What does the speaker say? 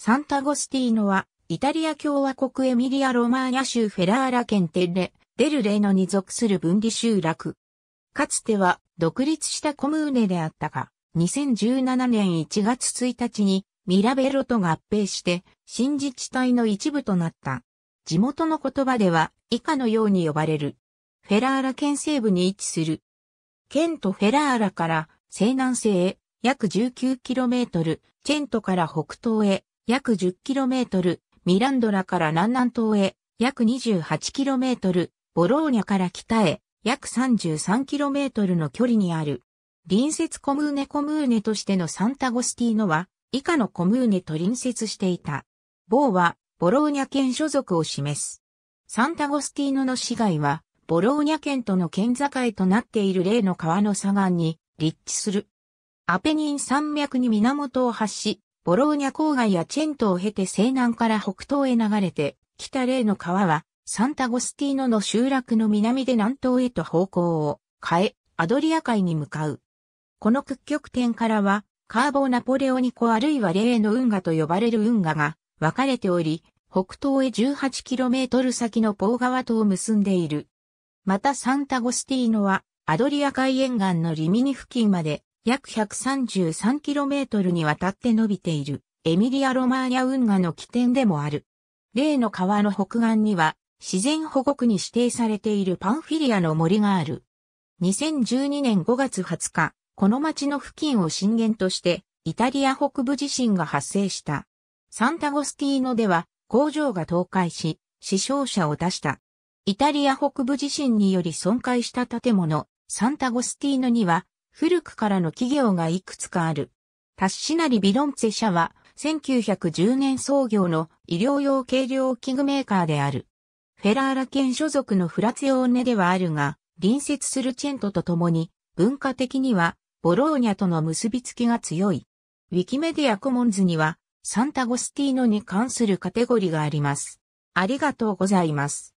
サンタゴスティーノは、イタリア共和国エミリア・ロマーニャ州フェラーラ県テレ、デルレーノに属する分離集落。かつては独立したコムーネであったが、2017年1月1日にミラベロと合併して新自治体の一部となった。地元の言葉では以下のように呼ばれる。フェラーラ県西部に位置する。県とフェラーラから西南西へ約 19km、チェントから北東へ約 10km、ミランドラから南南東へ約 28km、ボローニャから北へ約 33km の距離にある。隣接コムーネコムーネとしてのサンタゴスティーノは以下のコムーネと隣接していた。ボーはボローニャ県所属を示す。サンタゴスティーノの市街はボローニャ県との県境となっている例の川の左岸に立地する。アペニン山脈に源を発し、ボローニャ郊外やチェントを経て西南から北東へ流れて、北例の川は、サンタゴスティーノの集落の南で南東へと方向を変え、アドリア海に向かう。この屈曲点からは、カーボーナポレオニコあるいは例の運河と呼ばれる運河が分かれており、北東へ 18km 先のポー川とを結んでいる。またサンタゴスティーノは、アドリア海沿岸のリミニ付近まで約 133km にわたって伸びているエミリア・ロマーニャ運河の起点でもある。例の川の北岸には自然保護区に指定されているパンフィリアの森がある。2012年5月20日、この町の付近を震源としてイタリア北部地震が発生した。サンタゴスティーノでは工場が倒壊し死傷者を出した。イタリア北部地震により損壊した建物、サンタゴスティーノには古くからの企業がいくつかある。タッシナリ・ビロンツェ社は、1910年創業の医療用軽量器具メーカーである。フェラーラ県所属のフラツィオーネではあるが、隣接するチェントと共に、文化的には、ボローニャとの結びつきが強い。ウィキメディアコモンズには、サンタゴスティーノに関するカテゴリーがあります。ありがとうございます。